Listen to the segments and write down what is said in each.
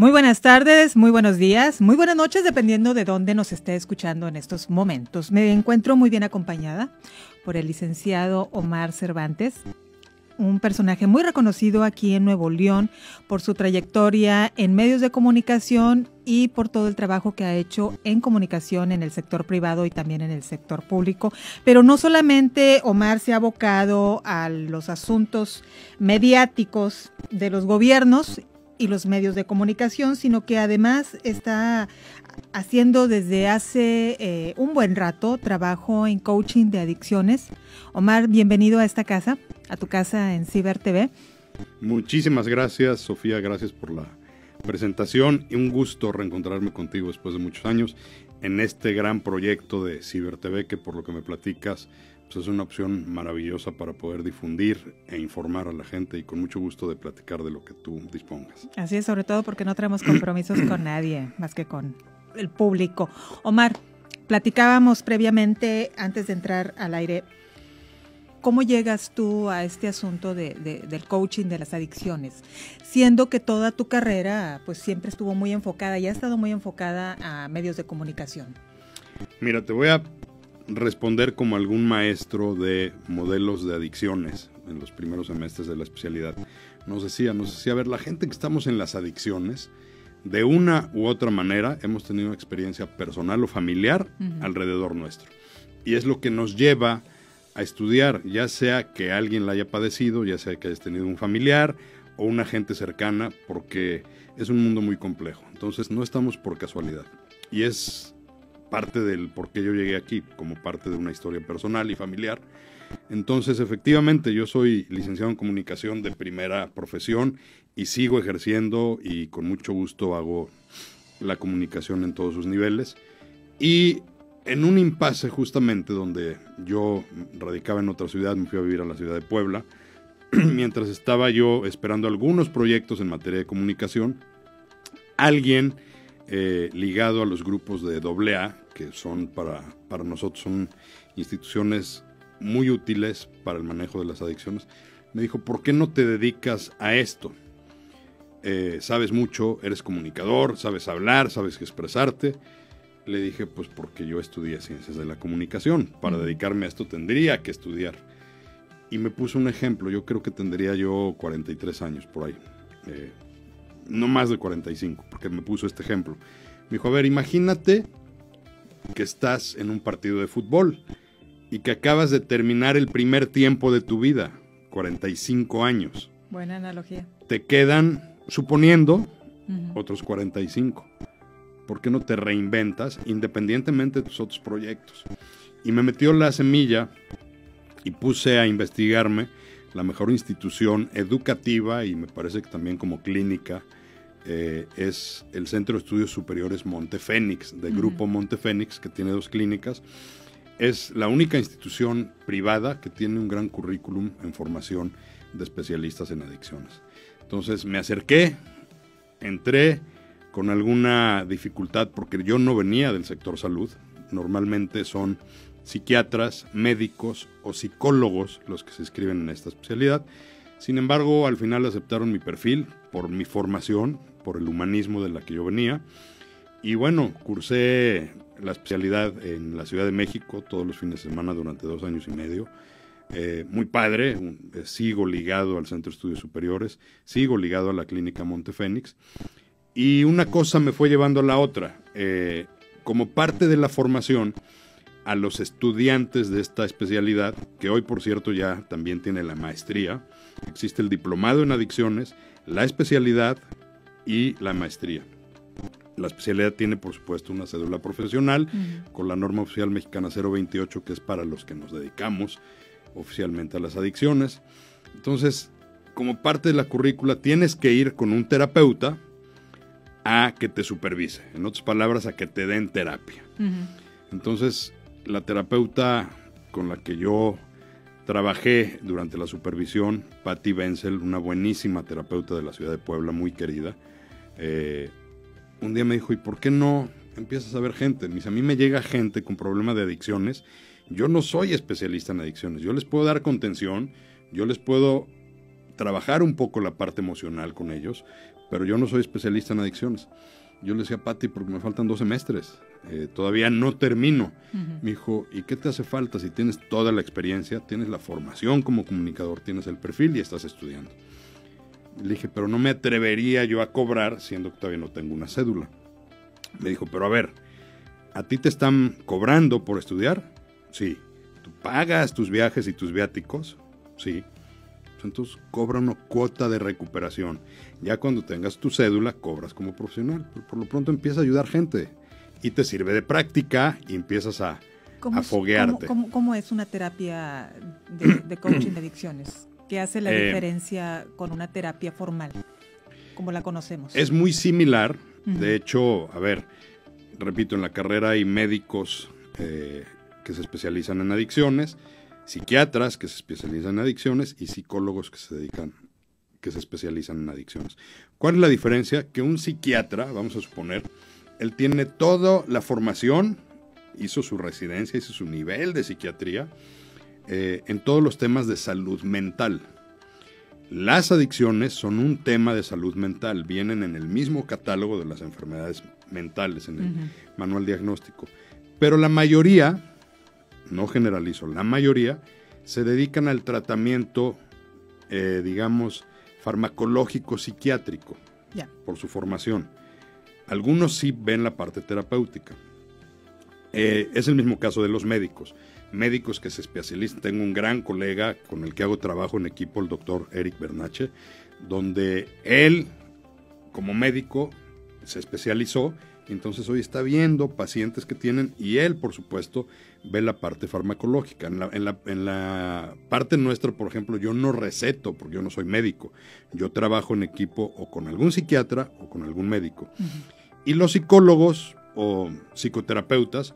Muy buenas tardes, muy buenos días, muy buenas noches, dependiendo de dónde nos esté escuchando en estos momentos. Me encuentro muy bien acompañada por el licenciado Omar Cervantes, un personaje muy reconocido aquí en Nuevo León por su trayectoria en medios de comunicación y por todo el trabajo que ha hecho en comunicación en el sector privado y también en el sector público. Pero no solamente Omar se ha abocado a los asuntos mediáticos de los gobiernos y los medios de comunicación, sino que además está haciendo desde hace eh, un buen rato trabajo en coaching de adicciones. Omar, bienvenido a esta casa, a tu casa en Ciber TV. Muchísimas gracias, Sofía, gracias por la presentación y un gusto reencontrarme contigo después de muchos años en este gran proyecto de Ciber TV que por lo que me platicas pues es una opción maravillosa para poder difundir e informar a la gente y con mucho gusto de platicar de lo que tú dispongas. Así es, sobre todo porque no tenemos compromisos con nadie más que con el público. Omar, platicábamos previamente antes de entrar al aire. ¿Cómo llegas tú a este asunto de, del coaching de las adicciones? Siendo que toda tu carrera pues siempre estuvo muy enfocada y ha estado muy enfocada a medios de comunicación. Mira, te voy a responder como algún maestro de modelos de adicciones en los primeros semestres de la especialidad. Nos decía, nos decía, a ver, la gente que estamos en las adicciones, de una u otra manera hemos tenido una experiencia personal o familiar alrededor nuestro. Y es lo que nos lleva a estudiar, ya sea que alguien la haya padecido, ya sea que hayas tenido un familiar o una gente cercana, porque es un mundo muy complejo. Entonces no estamos por casualidad. Y es parte del por qué yo llegué aquí, como parte de una historia personal y familiar. Entonces, efectivamente, yo soy licenciado en comunicación de primera profesión y sigo ejerciendo y con mucho gusto hago la comunicación en todos sus niveles. Y en un impasse justamente donde yo radicaba en otra ciudad, me fui a vivir a la ciudad de Puebla, mientras estaba yo esperando algunos proyectos en materia de comunicación, alguien eh, ligado a los grupos de AA, que son para, para nosotros son instituciones muy útiles para el manejo de las adicciones, me dijo, ¿por qué no te dedicas a esto? Eh, sabes mucho, eres comunicador, sabes hablar, sabes expresarte. Le dije, pues porque yo estudié ciencias de la comunicación. Para dedicarme a esto tendría que estudiar. Y me puso un ejemplo, yo creo que tendría yo 43 años por ahí. Eh, no más de 45, porque me puso este ejemplo. Me dijo, a ver, imagínate que estás en un partido de fútbol y que acabas de terminar el primer tiempo de tu vida, 45 años. Buena analogía. Te quedan, suponiendo, otros 45. ¿Por qué no te reinventas independientemente de tus otros proyectos? Y me metió la semilla y puse a investigarme la mejor institución educativa y me parece que también como clínica eh, es el Centro de Estudios Superiores Montefénix, del Grupo Montefénix, que tiene dos clínicas. Es la única institución privada que tiene un gran currículum en formación de especialistas en adicciones. Entonces me acerqué, entré con alguna dificultad porque yo no venía del sector salud. Normalmente son psiquiatras, médicos o psicólogos los que se inscriben en esta especialidad. Sin embargo, al final aceptaron mi perfil por mi formación, por el humanismo de la que yo venía. Y bueno, cursé la especialidad en la Ciudad de México todos los fines de semana durante dos años y medio. Eh, muy padre, eh, sigo ligado al Centro de Estudios Superiores, sigo ligado a la Clínica Montefénix. Y una cosa me fue llevando a la otra. Eh, como parte de la formación, a los estudiantes de esta especialidad, que hoy por cierto ya también tiene la maestría, Existe el diplomado en adicciones, la especialidad y la maestría. La especialidad tiene, por supuesto, una cédula profesional con la norma oficial mexicana 028, que es para los que nos dedicamos oficialmente a las adicciones. Entonces, como parte de la currícula, tienes que ir con un terapeuta a que te supervise. En otras palabras, a que te den terapia. Entonces, la terapeuta con la que yo Trabajé durante la supervisión, Patti Benzel, una buenísima terapeuta de la ciudad de Puebla, muy querida. Eh, un día me dijo, ¿y por qué no empiezas a ver gente? Dice, a mí me llega gente con problemas de adicciones. Yo no soy especialista en adicciones. Yo les puedo dar contención, yo les puedo trabajar un poco la parte emocional con ellos, pero yo no soy especialista en adicciones. Yo le decía Patti, porque me faltan dos semestres, eh, todavía no termino. Me dijo, ¿y qué te hace falta si tienes toda la experiencia, tienes la formación como comunicador, tienes el perfil y estás estudiando? Le dije, pero no me atrevería yo a cobrar siendo que todavía no tengo una cédula. Me dijo, pero a ver, ¿a ti te están cobrando por estudiar? Sí. ¿Tú pagas tus viajes y tus viáticos? Sí. Pues entonces cobra una cuota de recuperación. Ya cuando tengas tu cédula, cobras como profesional. Pero por lo pronto empieza a ayudar gente y te sirve de práctica y empiezas a, a foguearte. ¿cómo, es una terapia de, coaching de adicciones? ¿Qué hace la eh, diferencia con una terapia formal, como la conocemos? Es muy similar. De hecho, a ver, repito, en la carrera hay médicos eh, que se especializan en adicciones, psiquiatras que se especializan en adicciones y psicólogos que se dedican que se especializan en adicciones. ¿Cuál es la diferencia? Que un psiquiatra, vamos a suponer, él tiene toda la formación, hizo su residencia, hizo su nivel de psiquiatría eh, en todos los temas de salud mental. Las adicciones son un tema de salud mental, vienen en el mismo catálogo de las enfermedades mentales, en el manual diagnóstico. Pero la mayoría, no generalizo, la mayoría se dedican al tratamiento, eh, digamos, farmacológico psiquiátrico, por su formación. Algunos sí ven la parte terapéutica. Eh, es el mismo caso de los médicos. Médicos que se especializan. Tengo un gran colega con el que hago trabajo en equipo, el doctor Eric Bernache, donde él, como médico, se especializó. Entonces hoy está viendo pacientes que tienen y él, por supuesto, ve la parte farmacológica. En la, en la, parte nuestra, por ejemplo, yo no receto porque yo no soy médico. Yo trabajo en equipo o con algún psiquiatra o con algún médico. Y los psicólogos o psicoterapeutas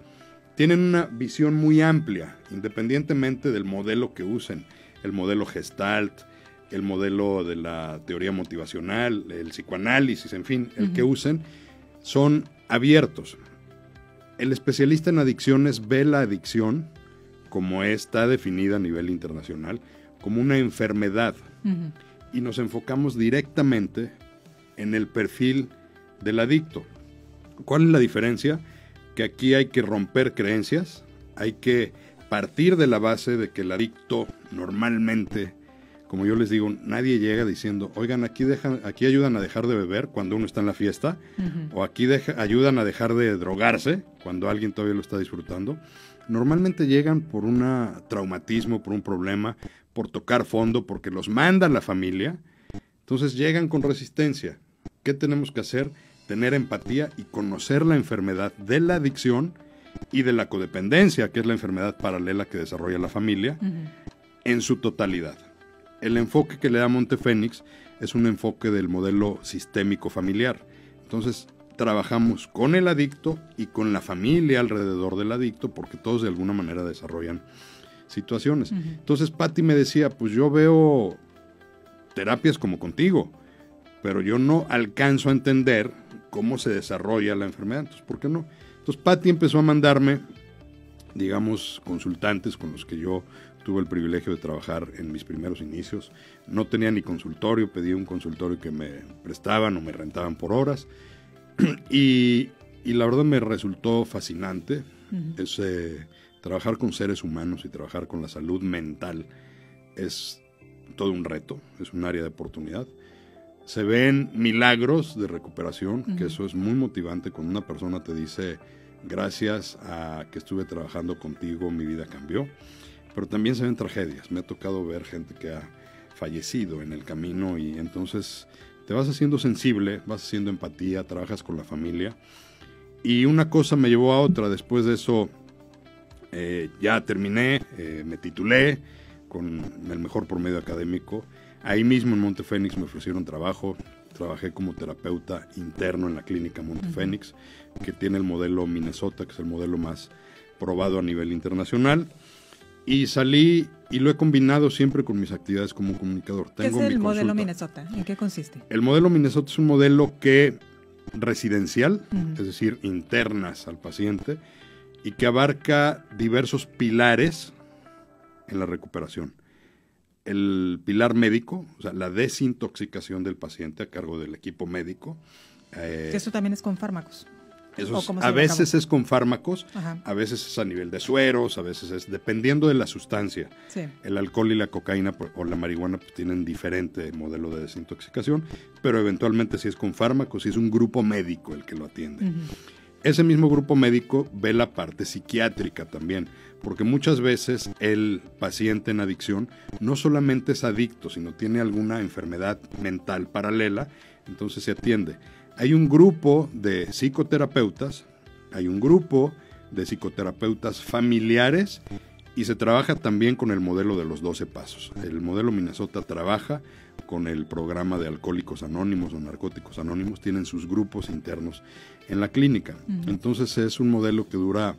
tienen una visión muy amplia, independientemente del modelo que usen, el modelo gestalt, el modelo de la teoría motivacional, el psicoanálisis, en fin, el que usen, son abiertos. El especialista en adicciones ve la adicción, como está definida a nivel internacional, como una enfermedad. Y nos enfocamos directamente en el perfil del adicto. ¿Cuál es la diferencia? Que aquí hay que romper creencias, hay que partir de la base de que el adicto normalmente, como yo les digo, nadie llega diciendo, oigan, aquí, dejan, aquí ayudan a dejar de beber cuando uno está en la fiesta, o aquí ayudan a dejar de drogarse cuando alguien todavía lo está disfrutando. Normalmente llegan por un traumatismo, por un problema, por tocar fondo, porque los manda la familia. Entonces llegan con resistencia. ¿Qué tenemos que hacer? Tener empatía y conocer la enfermedad de la adicción y de la codependencia, que es la enfermedad paralela que desarrolla la familia, en su totalidad. El enfoque que le da Montefénix es un enfoque del modelo sistémico familiar. Entonces, trabajamos con el adicto y con la familia alrededor del adicto, porque todos de alguna manera desarrollan situaciones. Entonces, Patti me decía, pues yo veo terapias como contigo, pero yo no alcanzo a entender cómo se desarrolla la enfermedad. Entonces, ¿por qué no? Entonces, Patty empezó a mandarme, digamos, consultantes con los que yo tuve el privilegio de trabajar en mis primeros inicios. No tenía ni consultorio, pedí un consultorio que me prestaban o me rentaban por horas. y, la verdad me resultó fascinante. es, eh, trabajar con seres humanos y trabajar con la salud mental es todo un reto, es un área de oportunidad se ven milagros de recuperación, que eso es muy motivante cuando una persona te dice, gracias a que estuve trabajando contigo, mi vida cambió. Pero también se ven tragedias. Me ha tocado ver gente que ha fallecido en el camino y entonces te vas haciendo sensible, vas haciendo empatía, trabajas con la familia. Y una cosa me llevó a otra. Después de eso eh, ya terminé, eh, me titulé con el mejor promedio académico Ahí mismo en Montefénix me ofrecieron trabajo. Trabajé como terapeuta interno en la clínica Montefénix, que tiene el modelo Minnesota, que es el modelo más probado a nivel internacional. Y salí y lo he combinado siempre con mis actividades como comunicador. ¿Qué es el modelo Minnesota? ¿En qué consiste? El modelo Minnesota es un modelo que residencial, es decir, internas al paciente, y que abarca diversos pilares en la recuperación el pilar médico, o sea, la desintoxicación del paciente a cargo del equipo médico. Eh, eso también es con fármacos. Eso a veces es con fármacos, a veces es a nivel de sueros, a veces es dependiendo de la sustancia. El alcohol y la cocaína o la marihuana pues, tienen diferente modelo de desintoxicación, pero eventualmente si es con fármacos, si es un grupo médico el que lo atiende. Ese mismo grupo médico ve la parte psiquiátrica también, porque muchas veces el paciente en adicción no solamente es adicto, sino tiene alguna enfermedad mental paralela, entonces se atiende hay un grupo de psicoterapeutas, hay un grupo de psicoterapeutas familiares y se trabaja también con el modelo de los 12 pasos. El modelo Minnesota trabaja con el programa de alcohólicos anónimos o narcóticos anónimos, tienen sus grupos internos en la clínica. Entonces es un modelo que dura,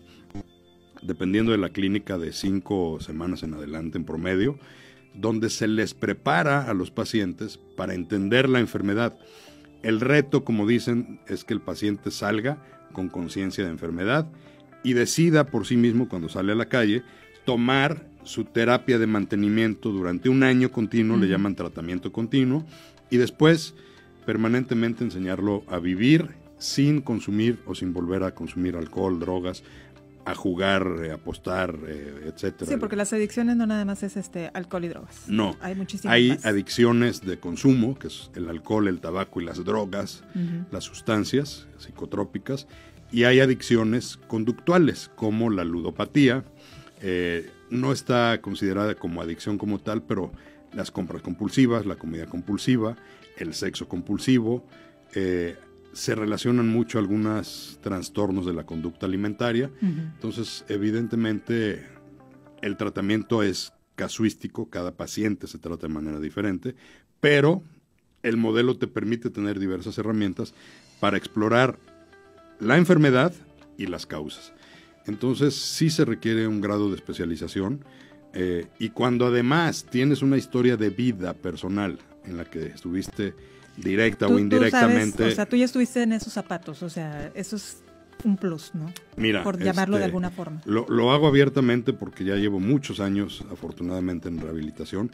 dependiendo de la clínica, de cinco semanas en adelante en promedio, donde se les prepara a los pacientes para entender la enfermedad. El reto, como dicen, es que el paciente salga con conciencia de enfermedad y decida por sí mismo cuando sale a la calle tomar su terapia de mantenimiento durante un año continuo, le llaman tratamiento continuo, y después permanentemente enseñarlo a vivir sin consumir o sin volver a consumir alcohol, drogas, a jugar, a eh, apostar, eh, etcétera. Sí, porque las adicciones no nada más es este alcohol y drogas. No, hay muchísimas. Hay adicciones de consumo, que es el alcohol, el tabaco y las drogas, las sustancias psicotrópicas, y hay adicciones conductuales, como la ludopatía. Eh, no está considerada como adicción como tal, pero las compras compulsivas, la comida compulsiva, el sexo compulsivo, eh, se relacionan mucho algunos trastornos de la conducta alimentaria. Entonces, evidentemente, el tratamiento es casuístico, cada paciente se trata de manera diferente, pero el modelo te permite tener diversas herramientas para explorar la enfermedad y las causas. Entonces, sí se requiere un grado de especialización. Eh, y cuando además tienes una historia de vida personal en la que estuviste directa o indirectamente. o sea, tú ya estuviste en esos zapatos, o sea, eso es un plus, ¿no? Mira, por llamarlo de este, alguna forma. Lo, lo, hago abiertamente porque ya llevo muchos años, afortunadamente, en rehabilitación.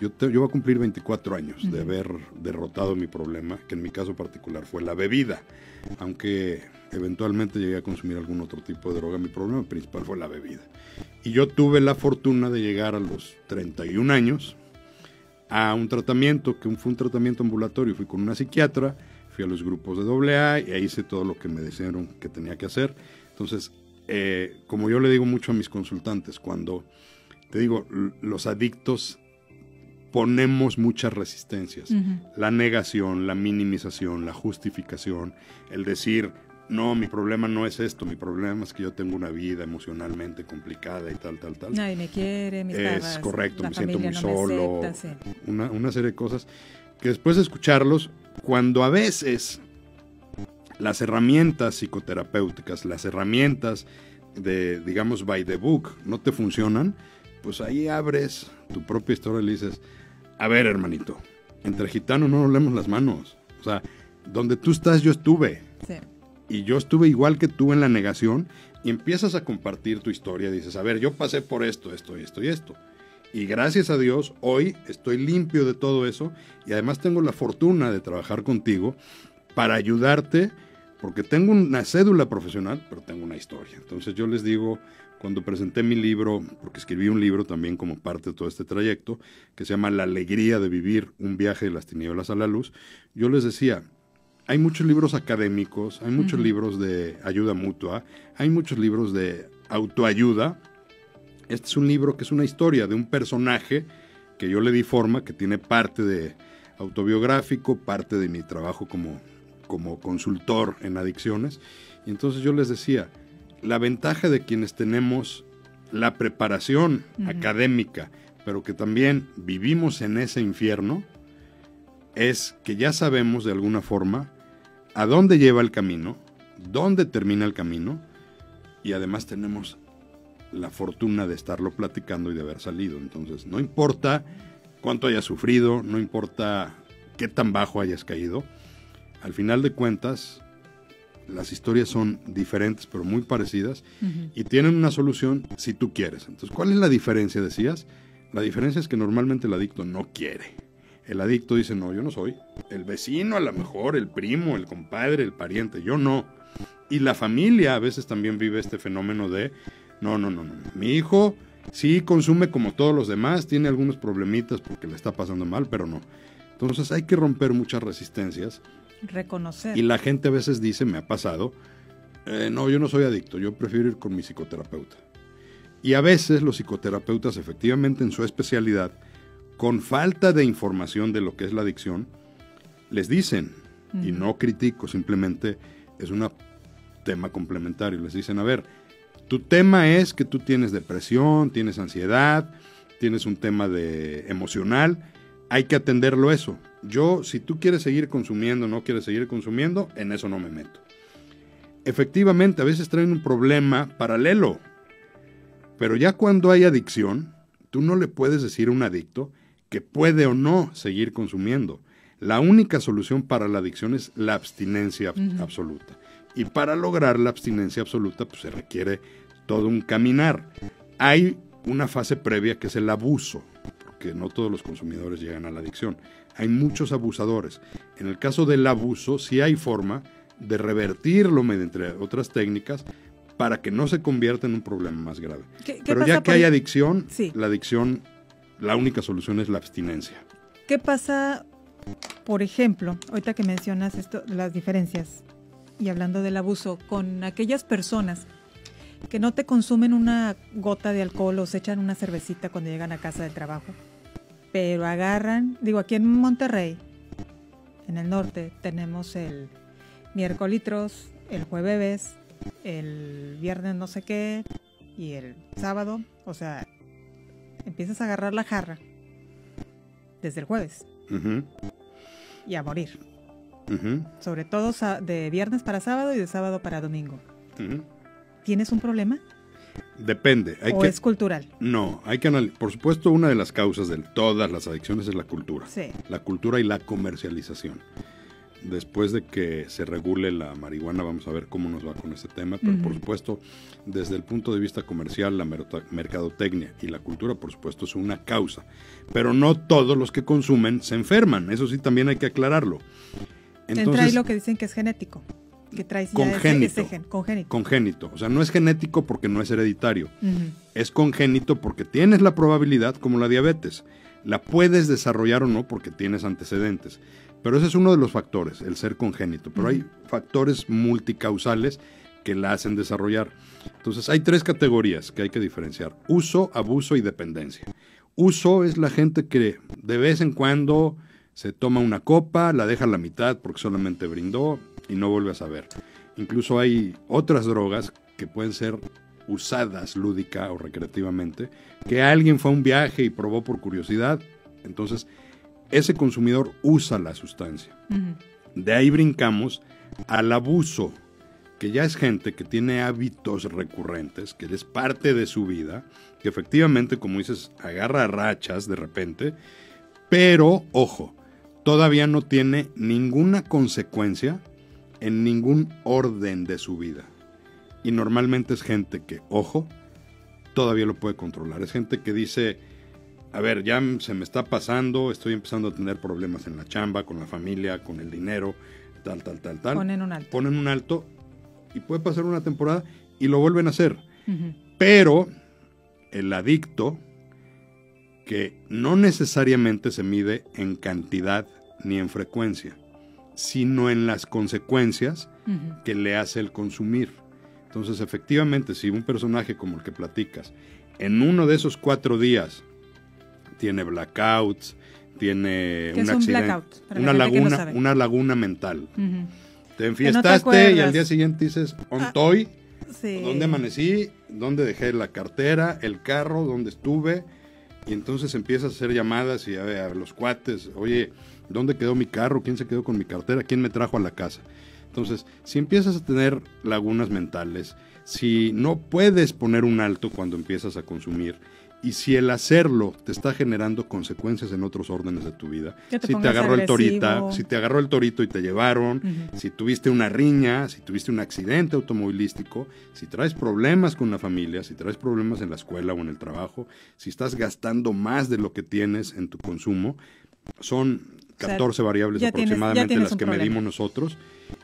Yo, yo voy a cumplir 24 años de haber derrotado mi problema, que en mi caso particular fue la bebida. Aunque eventualmente llegué a consumir algún otro tipo de droga, mi problema principal fue la bebida. Y yo tuve la fortuna de llegar a los 31 años a un tratamiento, que fue un tratamiento ambulatorio. Fui con una psiquiatra, fui a los grupos de AA y ahí hice todo lo que me dijeron que tenía que hacer. Entonces, eh, como yo le digo mucho a mis consultantes, cuando te digo, los adictos ponemos muchas resistencias. La negación, la minimización, la justificación, el decir, no, mi problema no es esto, mi problema es que yo tengo una vida emocionalmente complicada y tal, tal, tal. Nadie me quiere, mis Es correcto, me siento muy solo, una, una serie de cosas que después de escucharlos, cuando a veces las herramientas psicoterapéuticas, las herramientas de, digamos, by the book, no te funcionan, pues ahí abres tu propia historia y le dices, a ver, hermanito, entre gitanos no nos leemos las manos. O sea, donde tú estás, yo estuve. Sí y yo estuve igual que tú en la negación y empiezas a compartir tu historia, dices, a ver, yo pasé por esto, esto, esto y esto. Y gracias a Dios, hoy estoy limpio de todo eso y además tengo la fortuna de trabajar contigo para ayudarte, porque tengo una cédula profesional, pero tengo una historia. Entonces yo les digo, cuando presenté mi libro, porque escribí un libro también como parte de todo este trayecto, que se llama La alegría de vivir un viaje de las tinieblas a la luz, yo les decía, hay muchos libros académicos, hay muchos libros de ayuda mutua, hay muchos libros de autoayuda. Este es un libro que es una historia de un personaje que yo le di forma, que tiene parte de autobiográfico, parte de mi trabajo como, como consultor en adicciones. Y entonces yo les decía, la ventaja de quienes tenemos la preparación académica, pero que también vivimos en ese infierno, es que ya sabemos de alguna forma a dónde lleva el camino, dónde termina el camino, y además tenemos la fortuna de estarlo platicando y de haber salido. Entonces, no importa cuánto hayas sufrido, no importa qué tan bajo hayas caído, al final de cuentas, las historias son diferentes pero muy parecidas y tienen una solución si tú quieres. Entonces, ¿cuál es la diferencia, decías? La diferencia es que normalmente el adicto no quiere. El adicto dice, no, yo no soy. El vecino a lo mejor, el primo, el compadre, el pariente, yo no. Y la familia a veces también vive este fenómeno de, no, no, no, no. Mi hijo sí consume como todos los demás, tiene algunos problemitas porque le está pasando mal, pero no. Entonces hay que romper muchas resistencias. Reconocer. Y la gente a veces dice, me ha pasado, eh, no, yo no soy adicto, yo prefiero ir con mi psicoterapeuta. Y a veces los psicoterapeutas efectivamente en su especialidad, con falta de información de lo que es la adicción, les dicen, y no critico, simplemente es un tema complementario, les dicen, a ver, tu tema es que tú tienes depresión, tienes ansiedad, tienes un tema de emocional, hay que atenderlo eso. Yo, si tú quieres seguir consumiendo, no quieres seguir consumiendo, en eso no me meto. Efectivamente, a veces traen un problema paralelo, pero ya cuando hay adicción, tú no le puedes decir a un adicto que puede o no seguir consumiendo. La única solución para la adicción es la abstinencia absoluta. Y para lograr la abstinencia absoluta, pues se requiere todo un caminar. Hay una fase previa que es el abuso, porque no todos los consumidores llegan a la adicción. Hay muchos abusadores. En el caso del abuso, sí hay forma de revertirlo mediante otras técnicas para que no se convierta en un problema más grave. Pero ya que hay adicción, la adicción, la única solución es la abstinencia. ¿Qué pasa, por ejemplo, ahorita que mencionas esto, las diferencias y hablando del abuso, con aquellas personas que no te consumen una gota de alcohol o se echan una cervecita cuando llegan a casa del trabajo, pero agarran, digo, aquí en Monterrey, en el norte, tenemos el miércoles, el jueves, el viernes no sé qué y el sábado, o sea, empiezas a agarrar la jarra desde el jueves y a morir. Sobre todo de viernes para sábado y de sábado para domingo. ¿Tienes un problema? Depende. Hay ¿O es cultural? No, hay que analizar. Por supuesto, una de las causas de todas las adicciones es la cultura. Sí. La cultura y la comercialización. Después de que se regule la marihuana, vamos a ver cómo nos va con ese tema. Pero por supuesto, desde el punto de vista comercial, la mercadotecnia y la cultura, por supuesto, es una causa. Pero no todos los que consumen se enferman. Eso sí, también hay que aclararlo. Entonces, Entra ahí lo que dicen que es genético que traes congénito, congénito. Congénito. O sea, no es genético porque no es hereditario. Es congénito porque tienes la probabilidad, como la diabetes. La puedes desarrollar o no porque tienes antecedentes. Pero ese es uno de los factores, el ser congénito. Pero hay factores multicausales que la hacen desarrollar. Entonces hay tres categorías que hay que diferenciar. Uso, abuso y dependencia. Uso es la gente que de vez en cuando se toma una copa, la deja a la mitad porque solamente brindó y no vuelve a saber. Incluso hay otras drogas que pueden ser usadas lúdica o recreativamente, que alguien fue a un viaje y probó por curiosidad, entonces ese consumidor usa la sustancia. De ahí brincamos al abuso, que ya es gente que tiene hábitos recurrentes, que es parte de su vida, que efectivamente, como dices, agarra rachas de repente, pero, ojo, todavía no tiene ninguna consecuencia en ningún orden de su vida. Y normalmente es gente que, ojo, todavía lo puede controlar. Es gente que dice, a ver, ya se me está pasando, estoy empezando a tener problemas en la chamba, con la familia, con el dinero, tal, tal, tal, tal. Ponen un alto. Ponen un alto y puede pasar una temporada y lo vuelven a hacer. Pero el adicto, que no necesariamente se mide en cantidad ni en frecuencia, sino en las consecuencias que le hace el consumir. Entonces, efectivamente, si un personaje como el que platicas, en uno de esos cuatro días tiene blackouts, tiene un accidente, una laguna, una laguna mental. Te enfiestaste y al día siguiente dices, ¿ontoy? Ah, ¿Dónde amanecí? ¿Dónde dejé la cartera? ¿El carro? ¿Dónde estuve? Y entonces empiezas a hacer llamadas y a, a los cuates, oye, ¿Dónde quedó mi carro? ¿Quién se quedó con mi cartera? ¿Quién me trajo a la casa? Entonces, si empiezas a tener lagunas mentales, si no puedes poner un alto cuando empiezas a consumir Y si el hacerlo te está generando consecuencias en otros órdenes de tu vida, te si te agarró el torita, si te agarró el torito y te llevaron, si tuviste una riña, si tuviste un accidente automovilístico, si traes problemas con la familia, si traes problemas en la escuela o en el trabajo, si estás gastando más de lo que tienes en tu consumo, son sea, 14 variables aproximadamente tienes las que problema. medimos nosotros.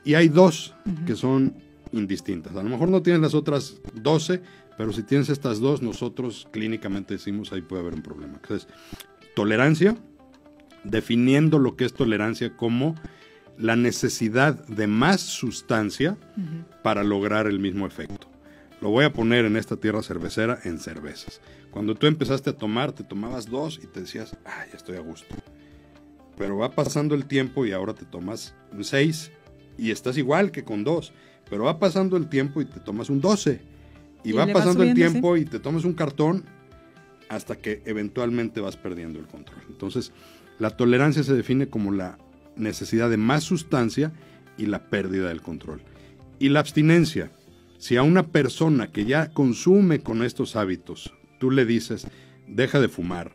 Y hay dos que son indistintas. A lo mejor no tienes las otras 12, pero si tienes estas dos, nosotros clínicamente decimos ahí puede haber un problema. Entonces, tolerancia, definiendo lo que es tolerancia como la necesidad de más sustancia para lograr el mismo efecto. Lo voy a poner en esta tierra cervecera en cervezas. Cuando tú empezaste a tomar, te tomabas dos y te decías, ah, ya estoy a gusto. Pero va pasando el tiempo y ahora te tomas un 6 y estás igual que con dos. Pero va pasando el tiempo y te tomas un 12. Y, Y va pasando el tiempo y te tomas un cartón hasta que eventualmente vas perdiendo el control. Entonces, la tolerancia se define como la necesidad de más sustancia y la pérdida del control. Y la abstinencia, si a una persona que ya consume con estos hábitos, tú le dices, deja de fumar,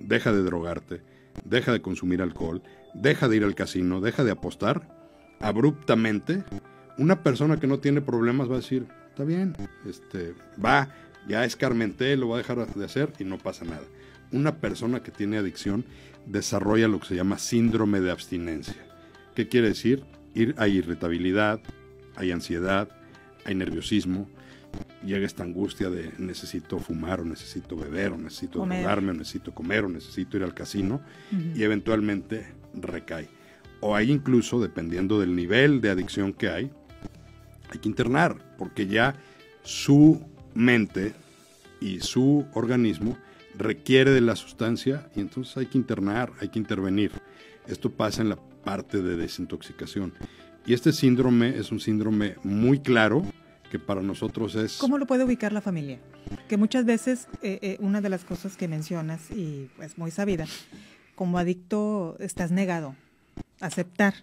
deja de drogarte, deja de consumir alcohol, deja de ir al casino, deja de apostar, abruptamente, una persona que no tiene problemas va a decir, está bien, este, va, ya escarmenté, lo va a dejar de hacer y no pasa nada. Una persona que tiene adicción desarrolla lo que se llama síndrome de abstinencia. ¿Qué quiere decir? Ir, hay irritabilidad, hay ansiedad, hay nerviosismo, llega esta angustia de necesito fumar o necesito beber o necesito Comer. drogarme o necesito comer o necesito ir al casino y eventualmente recae. O hay incluso, dependiendo del nivel de adicción que hay, hay que internar, porque ya su mente y su organismo requiere de la sustancia y entonces hay que internar, hay que intervenir. Esto pasa en la parte de desintoxicación. Y este síndrome es un síndrome muy claro que para nosotros es... ¿Cómo lo puede ubicar la familia? Que muchas veces eh, eh, una de las cosas que mencionas, y es muy sabida, como adicto estás negado a aceptar.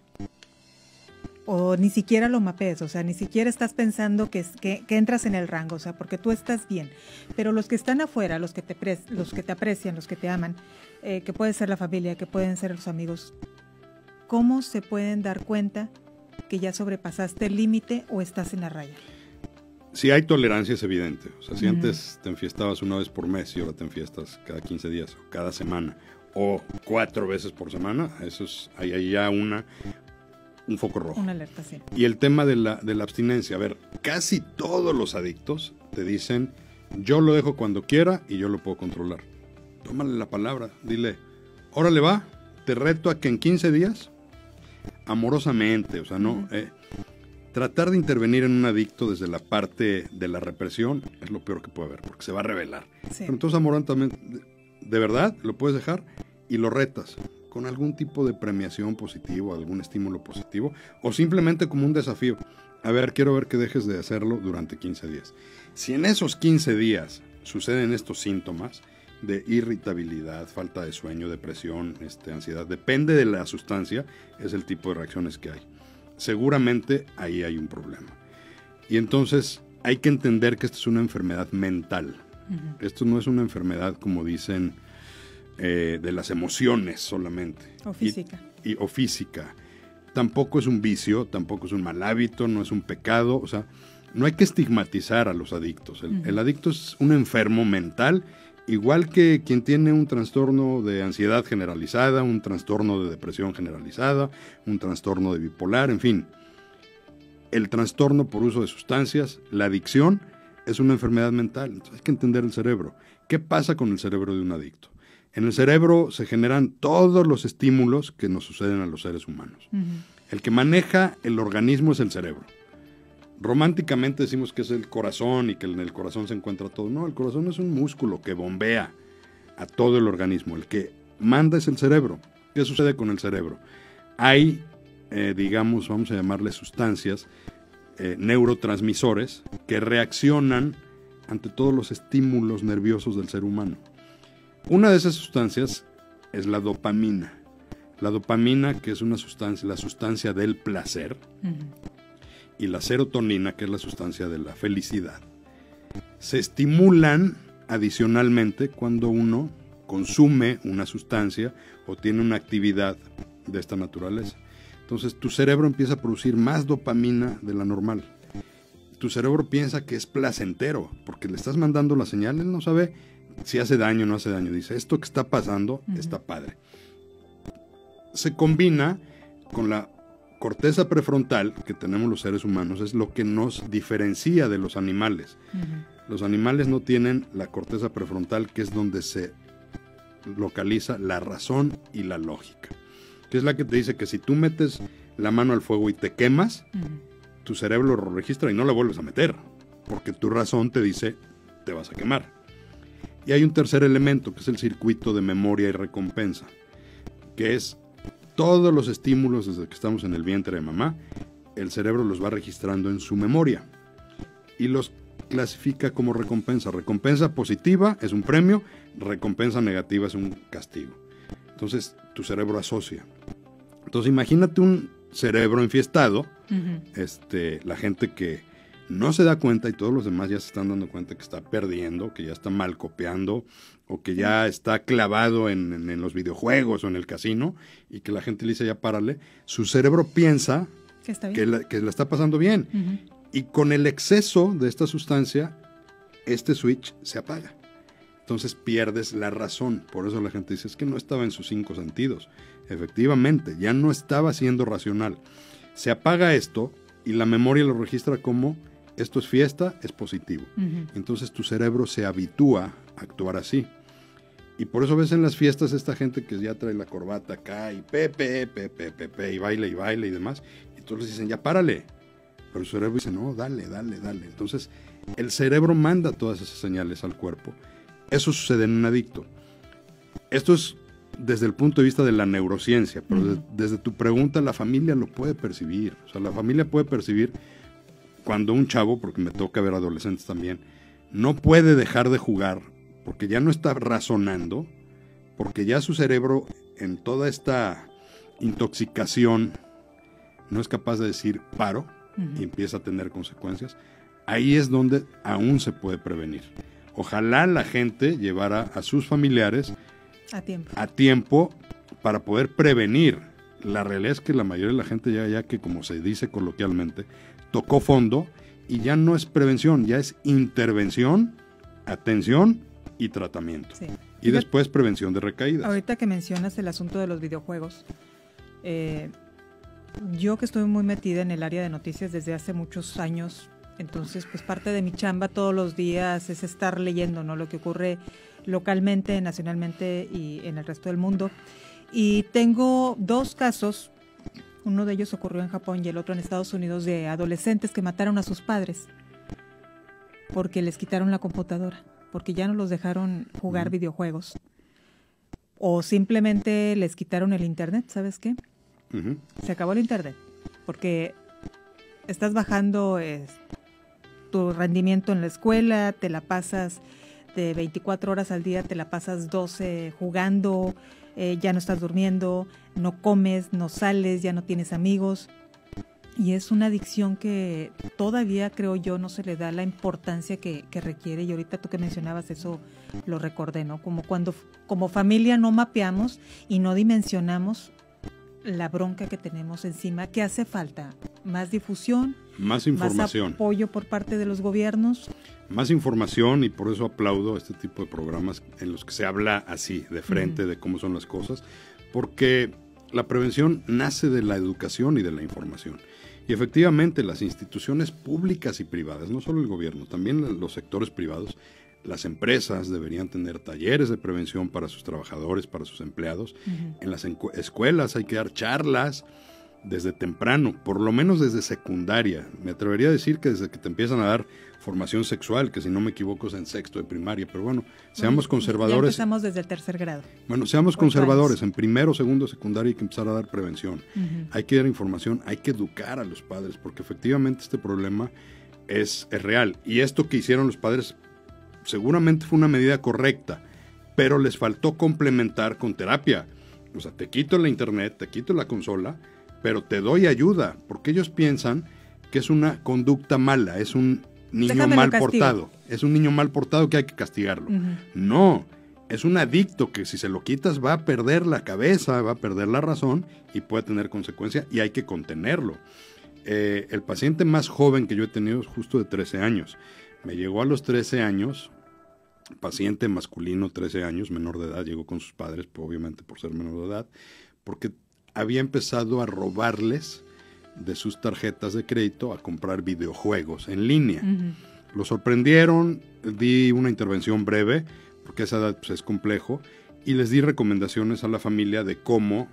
O ni siquiera lo mapees, o sea, ni siquiera estás pensando que, que, que entras en el rango, o sea, porque tú estás bien. Pero los que están afuera, los que te, los que te aprecian, los que te aman, eh, que puede ser la familia, que pueden ser los amigos, ¿cómo se pueden dar cuenta que ya sobrepasaste el límite o estás en la raya? Si hay tolerancia es evidente. O sea, si antes te enfiestabas una vez por mes y ahora te enfiestas cada 15 días o cada semana o cuatro veces por semana, eso es, hay ahí ya una, un foco rojo. Una alerta, sí. Y el tema de la, de la abstinencia, a ver, casi todos los adictos te dicen, yo lo dejo cuando quiera y yo lo puedo controlar. Tómale la palabra, dile, órale va, te reto a que en 15 días, amorosamente, o sea, no... Eh, tratar de intervenir en un adicto desde la parte de la represión es lo peor que puede haber, porque se va a revelar. Sí. Pero entonces amorosamente, de verdad, lo puedes dejar y lo retas con algún tipo de premiación positivo, algún estímulo positivo, o simplemente como un desafío. A ver, quiero ver que dejes de hacerlo durante 15 días. Si en esos 15 días suceden estos síntomas de irritabilidad, falta de sueño, depresión, este, ansiedad, depende de la sustancia, es el tipo de reacciones que hay. Seguramente ahí hay un problema. Y entonces hay que entender que esto es una enfermedad mental. Esto no es una enfermedad, como dicen, eh, de las emociones solamente. O Y- física. y- o física. Tampoco es un vicio, tampoco es un mal hábito, no es un pecado. O sea, no hay que estigmatizar a los adictos. El, el adicto es un enfermo mental, igual que quien tiene un trastorno de ansiedad generalizada, un trastorno de depresión generalizada, un trastorno de bipolar, en fin. El trastorno por uso de sustancias, la adicción, es una enfermedad mental. Entonces hay que entender el cerebro. ¿Qué pasa con el cerebro de un adicto? En el cerebro se generan todos los estímulos que nos suceden a los seres humanos. El que maneja el organismo es el cerebro. Románticamente decimos que es el corazón y que en el corazón se encuentra todo. No, el corazón es un músculo que bombea a todo el organismo. El que manda es el cerebro. ¿Qué sucede con el cerebro? Hay, eh, digamos, vamos a llamarle sustancias, eh, neurotransmisores, que reaccionan ante todos los estímulos nerviosos del ser humano. Una de esas sustancias es la dopamina. La dopamina, que es una sustancia, la sustancia del placer, y la serotonina, que es la sustancia de la felicidad, se estimulan adicionalmente cuando uno consume una sustancia o tiene una actividad de esta naturaleza. Entonces tu cerebro empieza a producir más dopamina de la normal. Tu cerebro piensa que es placentero porque le estás mandando la señal, él no sabe si hace daño o no hace daño. Dice, esto que está pasando está padre. Se combina con la corteza prefrontal que tenemos los seres humanos, es lo que nos diferencia de los animales. Los animales no tienen la corteza prefrontal, que es donde se localiza la razón y la lógica. Que es la que te dice que si tú metes la mano al fuego y te quemas, tu cerebro lo registra y no lo vuelves a meter, porque tu razón te dice te vas a quemar. Y hay un tercer elemento, que es el circuito de memoria y recompensa, que es todos los estímulos desde que estamos en el vientre de mamá, el cerebro los va registrando en su memoria y los clasifica como recompensa. Recompensa positiva es un premio, recompensa negativa es un castigo. Entonces tu cerebro asocia. Entonces imagínate un cerebro enfiestado, este, la gente que no se da cuenta y todos los demás ya se están dando cuenta que está perdiendo, que ya está mal copiando o que ya está clavado en, los videojuegos o en el casino y que la gente le dice ya párale, su cerebro piensa que, la, está pasando bien. Y con el exceso de esta sustancia, este switch se apaga. Entonces pierdes la razón. Por eso la gente dice, es que no estaba en sus cinco sentidos. Efectivamente, ya no estaba siendo racional. Se apaga esto y la memoria lo registra como esto es fiesta, es positivo. Entonces tu cerebro se habitúa a actuar así. Y por eso ves en las fiestas esta gente que ya trae la corbata acá y pepe, pepe, pepe, y baila y baila y demás. Y todos les dicen, ya párale, pero el cerebro dice, no, dale, dale, dale. Entonces, el cerebro manda todas esas señales al cuerpo. Eso sucede en un adicto. Esto es desde el punto de vista de la neurociencia, pero desde tu pregunta la familia lo puede percibir. O sea, la familia puede percibir cuando un chavo, porque me toca ver adolescentes también, no puede dejar de jugar porque ya no está razonando, porque ya su cerebro en toda esta intoxicación no es capaz de decir paro, y empieza a tener consecuencias, ahí es donde aún se puede prevenir. Ojalá la gente llevara a sus familiares a tiempo, a tiempo para poder prevenir. La realidad es que la mayoría de la gente ya, ya que, como se dice coloquialmente, tocó fondo y ya no es prevención, ya es intervención, atención y tratamiento. Y después prevención de recaídas. Ahorita que mencionas el asunto de los videojuegos, eh, yo que estoy muy metida en el área de noticias desde hace muchos años, entonces pues parte de mi chamba todos los días es estar leyendo ¿no? lo que ocurre localmente, nacionalmente y en el resto del mundo. Y tengo dos casos, uno de ellos ocurrió en Japón y el otro en Estados Unidos, de adolescentes que mataron a sus padres porque les quitaron la computadora, porque ya no los dejaron jugar videojuegos. O simplemente les quitaron el internet, ¿sabes qué? Se acabó el internet, porque estás bajando eh, tu rendimiento en la escuela, te la pasas de 24 horas al día, te la pasas 12 jugando, eh, ya no estás durmiendo, no comes, no sales, ya no tienes amigos. Y es una adicción que todavía creo yo no se le da la importancia que, que, requiere. Y ahorita tú que mencionabas eso lo recordé, ¿no? Como cuando como familia no mapeamos y no dimensionamos la bronca que tenemos encima, que hace falta más difusión, más información, más apoyo por parte de los gobiernos. Más información y por eso aplaudo este tipo de programas en los que se habla así, de frente, de cómo son las cosas, porque la prevención nace de la educación y de la información. Y efectivamente las instituciones públicas y privadas, no solo el gobierno, también los sectores privados, las empresas deberían tener talleres de prevención para sus trabajadores, para sus empleados. En las escuelas hay que dar charlas desde temprano, por lo menos desde secundaria. Me atrevería a decir que desde que te empiezan a dar formación sexual, que si no me equivoco es en sexto de primaria, pero bueno, seamos conservadores. Ya empezamos desde el tercer grado. Bueno, seamos conservadores. En primero, segundo, secundaria hay que empezar a dar prevención. Hay que dar información, hay que educar a los padres, porque efectivamente este problema es, es real. Y esto que hicieron los padres seguramente fue una medida correcta, pero les faltó complementar con terapia. O sea, te quito la internet, te quito la consola, pero te doy ayuda, porque ellos piensan que es una conducta mala, es un niño mal portado. Es un niño mal portado que hay que castigarlo. No, es un adicto que si se lo quitas va a perder la cabeza, va a perder la razón y puede tener consecuencia y hay que contenerlo. Eh, el paciente más joven que yo he tenido es justo de 13 años. Me llegó a los 13 años, paciente masculino, 13 años, menor de edad, llegó con sus padres, obviamente por ser menor de edad, porque había empezado a robarles de sus tarjetas de crédito a comprar videojuegos en línea. Lo sorprendieron, di una intervención breve, porque a esa edad pues, es complejo, y les di recomendaciones a la familia de cómo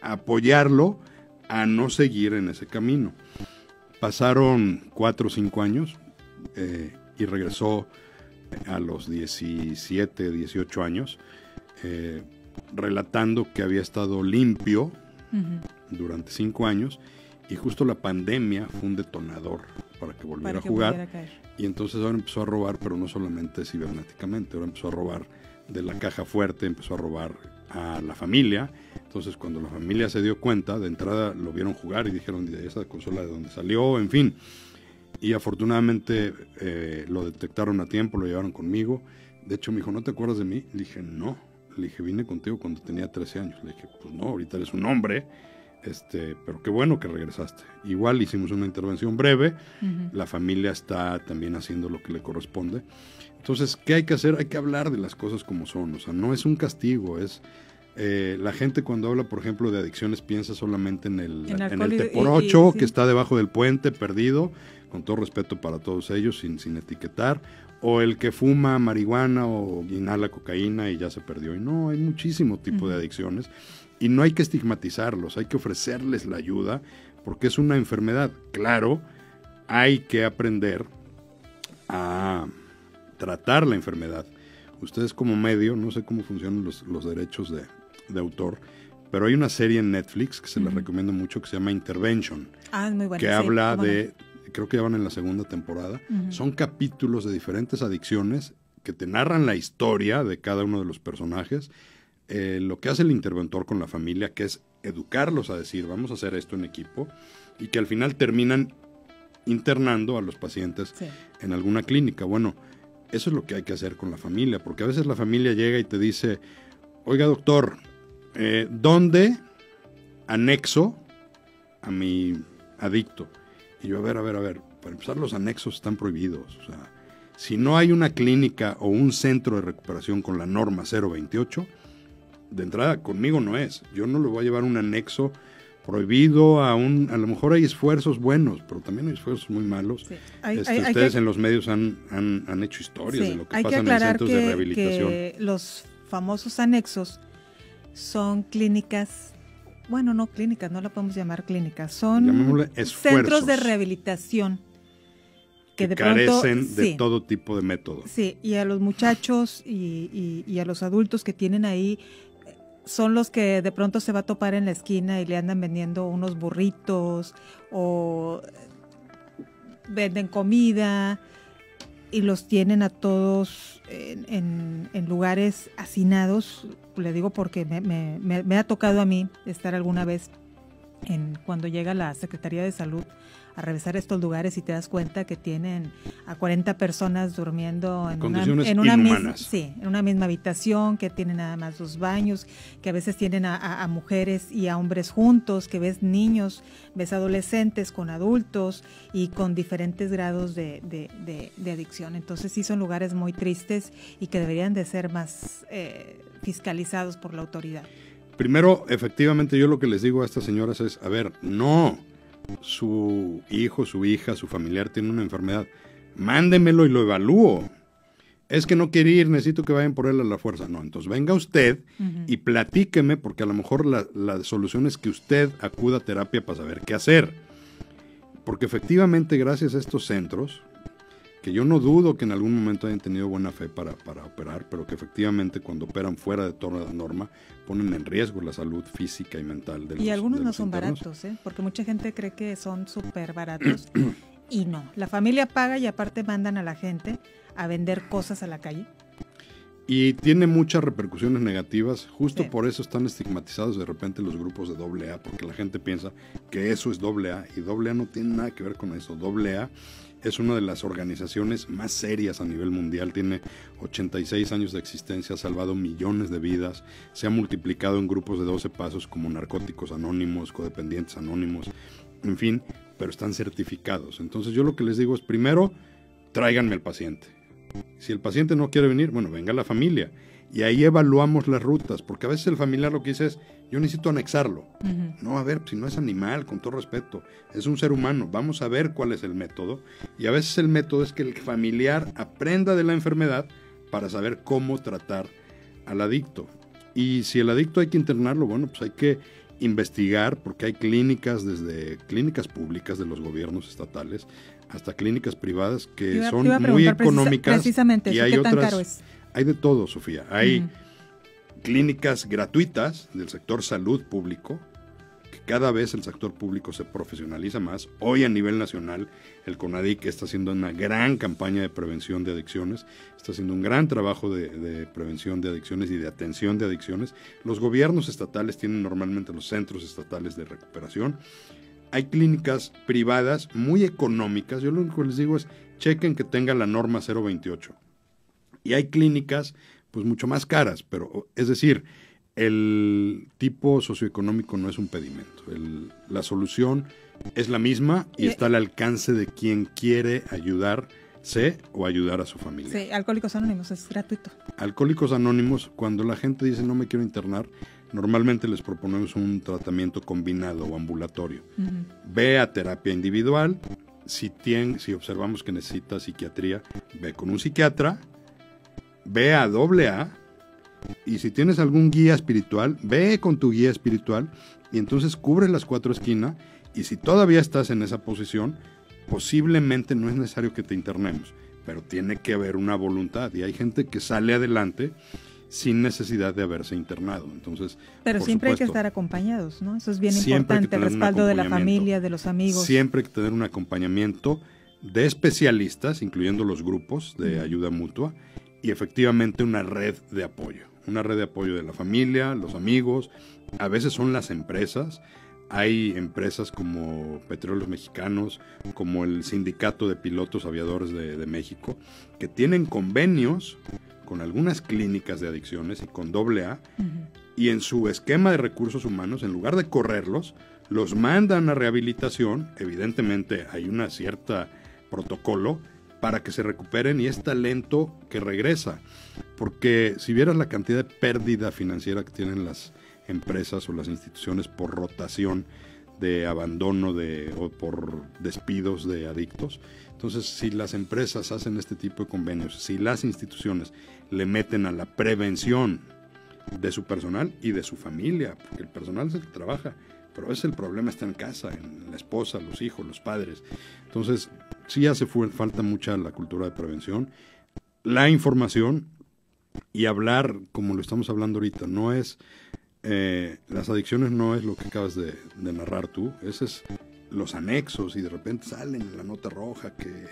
apoyarlo a no seguir en ese camino. Pasaron cuatro o cinco años eh, y regresó a los 17, 18 años, eh, relatando que había estado limpio durante cinco años y justo la pandemia fue un detonador para que volviera a jugar. Y entonces ahora empezó a robar, pero no solamente cibernéticamente, ahora empezó a robar de la caja fuerte, empezó a robar a la familia. Entonces cuando la familia se dio cuenta, de entrada lo vieron jugar y dijeron, de esa consola de dónde salió, en fin. Y afortunadamente eh, lo detectaron a tiempo, lo llevaron conmigo. De hecho me dijo, ¿no te acuerdas de mí? Le dije, no. Le dije, vine contigo cuando tenía 13 años. Le dije, pues no, ahorita eres un hombre este, pero qué bueno que regresaste. Igual hicimos una intervención breve, la familia está también haciendo lo que le corresponde. Entonces, ¿qué hay que hacer? Hay que hablar de las cosas como son, o sea, no es un castigo, es... Eh, la gente cuando habla, por ejemplo, de adicciones piensa solamente en el, en, el T por 8 que está debajo del puente, perdido, con todo respeto para todos ellos, sin, sin etiquetar, o el que fuma marihuana o inhala cocaína y ya se perdió. Y no, hay muchísimo tipo de adicciones y no hay que estigmatizarlos, hay que ofrecerles la ayuda porque es una enfermedad. Claro, hay que aprender a tratar la enfermedad. Ustedes como medio, no sé cómo funcionan los, derechos de, autor, pero hay una serie en Netflix que se les recomiendo mucho que se llama Intervention. Ah, muy buena. Que habla de, creo que ya van en la segunda temporada. Son capítulos de diferentes adicciones que te narran la historia de cada uno de los personajes eh, lo que hace el interventor con la familia, que es educarlos a decir, vamos a hacer esto en equipo, y que al final terminan internando a los pacientes en alguna clínica. Bueno, eso es lo que hay que hacer con la familia, porque a veces la familia llega y te dice, oiga doctor, eh, ¿dónde anexo a mi adicto? Y yo, a ver, a ver, a ver, para empezar los anexos están prohibidos. O sea, si no hay una clínica o un centro de recuperación con la norma 028, de entrada conmigo no es. Yo no le voy a llevar un anexo prohibido a un a lo mejor hay esfuerzos buenos pero también hay esfuerzos muy malos este, ustedes en los medios han, han, hecho historias de lo que pasa en los centros de rehabilitación que los famosos anexos son clínicas bueno no clínicas no la podemos llamar clínicas son centros de rehabilitación que, de carecen de todo tipo de métodos. Sí, y a los muchachos y, y, a los adultos que tienen ahí son los que de pronto se va a topar en la esquina y le andan vendiendo unos burritos o venden comida y los tienen a todos en, lugares hacinados. Le digo porque me, me, ha tocado a mí estar alguna vez en, cuando llega la Secretaría de Salud a revisar estos lugares y te das cuenta que tienen a 40 personas durmiendo en una, en una misma, sí, en una misma habitación, que tienen nada más dos baños, que a veces tienen a, mujeres y a hombres juntos, que ves niños, ves adolescentes con adultos y con diferentes grados de, de, adicción. Entonces sí son lugares muy tristes y que deberían de ser más eh, fiscalizados por la autoridad. Primero, efectivamente, yo lo que les digo a estas señoras es, a ver, no, su hijo, su hija, su familiar tiene una enfermedad, mándemelo y lo evalúo. Es que no quiere ir, necesito que vayan por él a la fuerza. No, entonces venga usted y platíqueme, porque a lo mejor la, la solución es que usted acuda a terapia para saber qué hacer. Porque efectivamente, gracias a estos centros, que yo no dudo que en algún momento hayan tenido buena fe para, para operar, pero que efectivamente cuando operan fuera de toda la norma ponen en riesgo la salud física y mental de los Y algunos no son baratos, ¿eh? porque mucha gente cree que son súper baratos y no. La familia paga y aparte mandan a la gente a vender cosas a la calle. Y tiene muchas repercusiones negativas, justo por eso están estigmatizados de repente los grupos de AA, porque la gente piensa que eso es AA y AA no tiene nada que ver con eso. AA es una de las organizaciones más serias a nivel mundial, tiene 86 años de existencia, ha salvado millones de vidas, se ha multiplicado en grupos de 12 pasos como narcóticos anónimos, codependientes anónimos, en fin, pero están certificados. Entonces yo lo que les digo es, primero, tráiganme al paciente. Si el paciente no quiere venir, bueno, venga la familia. Y ahí evaluamos las rutas, porque a veces el familiar lo que dice es, yo necesito anexarlo. No, a ver, si no es animal, con todo respeto, es un ser humano, vamos a ver cuál es el método. Y a veces el método es que el familiar aprenda de la enfermedad para saber cómo tratar al adicto. Y si el adicto hay que internarlo, bueno, pues hay que investigar, porque hay clínicas, desde clínicas públicas de los gobiernos estatales hasta clínicas privadas que son muy económicas. Precisamente, y hay otras, Hay de todo, Sofía. Hay clínicas gratuitas del sector salud público, que cada vez el sector público se profesionaliza más. Hoy a nivel nacional el CONADIC está haciendo una gran campaña de prevención de adicciones, está haciendo un gran trabajo de, prevención de adicciones y de atención de adicciones. Los gobiernos estatales tienen normalmente los centros estatales de recuperación. Hay clínicas privadas muy económicas. Yo lo único que les digo es chequen que tenga la norma 028. Y hay clínicas pues mucho más caras, pero es decir, el tipo socioeconómico no es un pedimento. la solución es la misma y está al alcance de quien quiere ayudarse o ayudar a su familia. Sí, Alcohólicos Anónimos es gratuito. Alcohólicos Anónimos, cuando la gente dice no me quiero internar, normalmente les proponemos un tratamiento combinado o ambulatorio. Ve a terapia individual, si, tiene, si observamos que necesita psiquiatría, ve con un psiquiatra ve a doble A y si tienes algún guía espiritual, ve con tu guía espiritual y entonces cubre las cuatro esquinas y si todavía estás en esa posición, posiblemente no es necesario que te internemos, pero tiene que haber una voluntad y hay gente que sale adelante sin necesidad de haberse internado. Entonces, pero siempre hay que estar acompañados, ¿no? Eso es bien importante, el respaldo de la familia, de los amigos. Siempre hay que tener un acompañamiento de especialistas, incluyendo los grupos de ayuda mutua, y efectivamente una red de apoyo. Una red de apoyo de la familia, los amigos, a veces son las empresas. Hay empresas como Petróleos Mexicanos, como el Sindicato de Pilotos Aviadores de, México, que tienen convenios con algunas clínicas de adicciones y con doble A, y en su esquema de recursos humanos, en lugar de correrlos, los mandan a rehabilitación. Evidentemente hay una cierta protocolo, para que se recuperen y es talento que regresa. Porque si vieras la cantidad de pérdida financiera que tienen las empresas o las instituciones por rotación de abandono de, o por despidos de adictos, entonces si las empresas hacen este tipo de convenios, si las instituciones le meten a la prevención de su personal y de su familia, porque el personal es el que trabaja, pero a veces el problema está en casa, en la esposa, los hijos, los padres. Entonces, sí hace falta mucha la cultura de prevención, la información y hablar como lo estamos hablando ahorita. No es, eh, las adicciones no es lo que acabas de, narrar tú, ese es los anexos y de repente salen en la nota roja que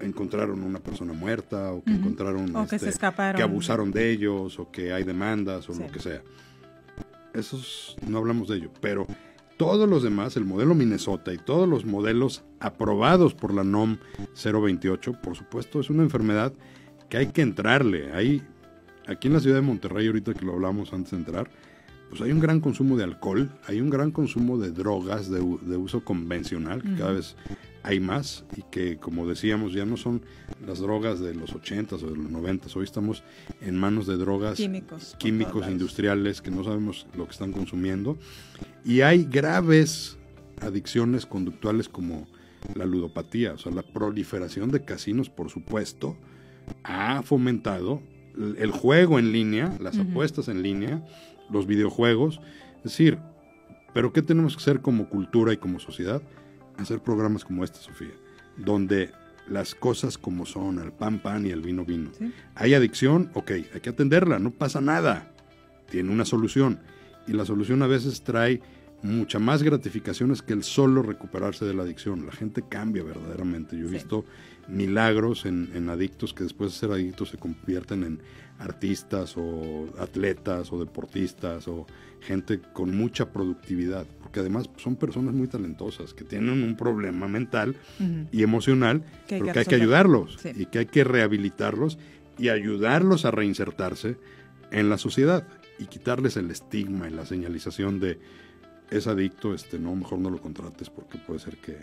encontraron una persona muerta o que encontraron que, se este, que abusaron de ellos o que hay demandas o lo que sea. Esos no hablamos de ello, pero todos los demás, el modelo Minnesota y todos los modelos aprobados por la NOM 028, por supuesto, es una enfermedad que hay que entrarle. Hay, aquí en la ciudad de Monterrey, ahorita que lo hablamos antes de entrar, pues hay un gran consumo de alcohol, hay un gran consumo de drogas de, uso convencional, que cada vez hay más y que, como decíamos, ya no son las drogas de los 80s o de los 90s. Hoy estamos en manos de drogas químicos, químicos industriales que no sabemos lo que están consumiendo. Y hay graves adicciones conductuales como la ludopatía, o sea, la proliferación de casinos, por supuesto, ha fomentado el juego en línea, las apuestas en línea, los videojuegos. Es decir, ¿pero qué tenemos que hacer como cultura y como sociedad? Hacer programas como este, Sofía, donde las cosas como son, el pan pan y el vino vino. Hay adicción, ok, hay que atenderla, no pasa nada. Tiene una solución. Y la solución a veces trae mucha más gratificaciones que el solo recuperarse de la adicción. La gente cambia verdaderamente. Yo he visto milagros en, adictos que después de ser adictos se convierten en artistas o atletas o deportistas o gente con mucha productividad, porque además son personas muy talentosas que tienen un problema mental y emocional, que pero que hay que ayudarlos y que hay que rehabilitarlos y ayudarlos a reinsertarse en la sociedad y quitarles el estigma y la señalización de es adicto, este, no, mejor no lo contrates porque puede ser que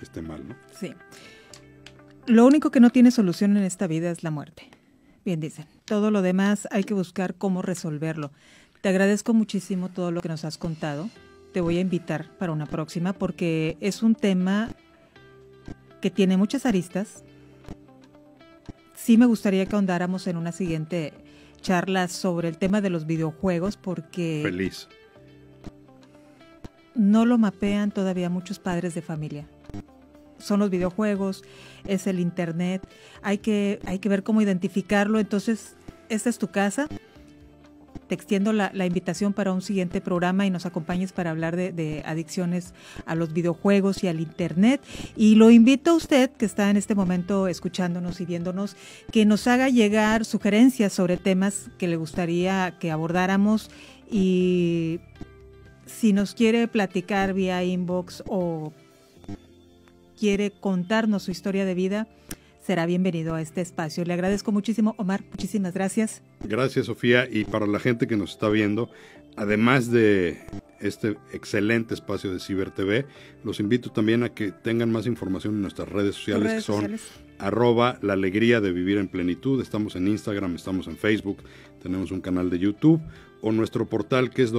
esté mal, ¿no? Sí. Lo único que no tiene solución en esta vida es la muerte. Bien dicen. Todo lo demás hay que buscar cómo resolverlo. Te agradezco muchísimo todo lo que nos has contado. Te voy a invitar para una próxima porque es un tema que tiene muchas aristas. Sí me gustaría que ahondáramos en una siguiente charla sobre el tema de los videojuegos porque... Feliz no lo mapean todavía muchos padres de familia. Son los videojuegos, es el internet, hay que, hay que ver cómo identificarlo. Entonces, esta es tu casa. Te extiendo la, invitación para un siguiente programa y nos acompañes para hablar de, de, adicciones a los videojuegos y al Internet. Y lo invito a usted, que está en este momento escuchándonos y viéndonos, que nos haga llegar sugerencias sobre temas que le gustaría que abordáramos y si nos quiere platicar vía inbox o quiere contarnos su historia de vida, será bienvenido a este espacio. Le agradezco muchísimo, Omar. Muchísimas gracias. Gracias, Sofía. Y para la gente que nos está viendo, además de este excelente espacio de Ciber TV, los invito también a que tengan más información en nuestras redes sociales, que son arroba la alegría de vivir en plenitud. Estamos en Instagram, estamos en Facebook, tenemos un canal de YouTube o nuestro portal que es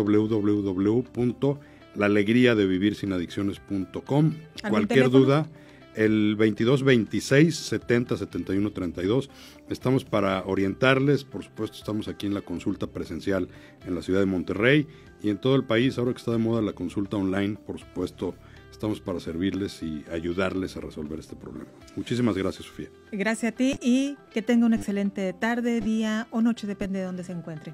www.laalegriadevivirsinadicciones.com. Cualquier duda, el 22 26 70 71 32. Estamos para orientarles, por supuesto estamos aquí en la consulta presencial en la ciudad de Monterrey y en todo el país, ahora que está de moda la consulta online, por supuesto estamos para servirles y ayudarles a resolver este problema. Muchísimas gracias, Sofía. Gracias a ti y que tenga una excelente tarde, día o noche, depende de dónde se encuentre.